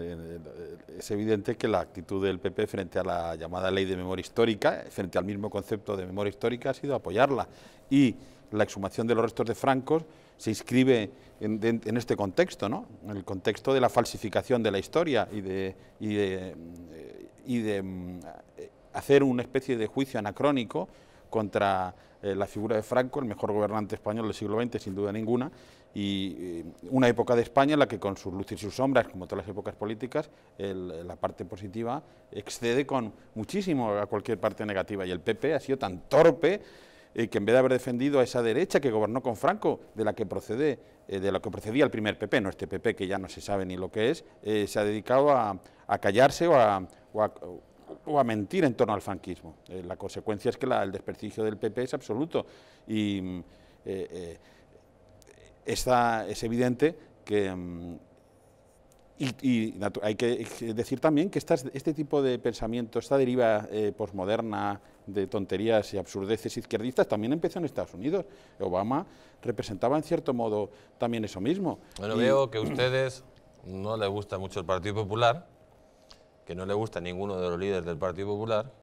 Eh, es evidente que la actitud del PP frente a la llamada ley de memoria histórica, frente al mismo concepto de memoria histórica, ha sido apoyarla. Y la exhumación de los restos de Franco se inscribe en, este contexto, ¿no? en el contexto de la falsificación de la historia y de mm, hacer una especie de juicio anacrónico contra eh, la figura de Franco, el mejor gobernante español del siglo XX, sin duda ninguna, y eh, una época de España en la que con sus luces y sus sombras, como todas las épocas políticas, la parte positiva excede con muchísimo a cualquier parte negativa, y el PP ha sido tan torpe eh, que en vez de haber defendido a esa derecha que gobernó con Franco, de la que procede, de la que procedía el primer PP, no este PP que ya no se sabe ni lo que es, se ha dedicado a, callarse o a o a mentir en torno al franquismo. Eh, la consecuencia es que el desprestigio del PP es absoluto y mm, eh, eh, es evidente que... Mm, y, hay que decir también que este tipo de pensamiento, esta deriva posmoderna de tonterías y absurdeces izquierdistas también empezó en Estados Unidos. Obama representaba en cierto modo también eso mismo. Bueno, veo que a ustedes no les gusta mucho el Partido Popular, que no le gusta a ninguno de los líderes del Partido Popular,